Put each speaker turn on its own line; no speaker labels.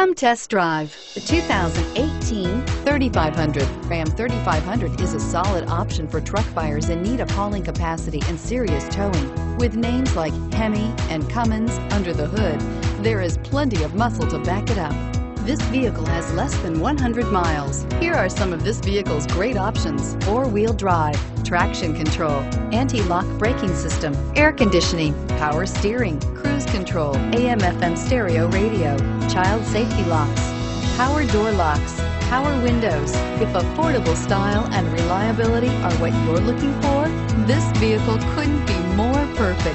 Come test drive the 2018 3500. Ram 3500 is a solid option for truck buyers in need of hauling capacity and serious towing. With names like Hemi and Cummins under the hood, there is plenty of muscle to back it up. This vehicle has less than 100 miles. Here are some of this vehicle's great options. Four-wheel drive, traction control, anti-lock braking system, air conditioning, power steering, cruise control, AM FM stereo radio, child safety locks, power door locks, power windows. If affordable style and reliability are what you're looking for, this vehicle couldn't be more perfect.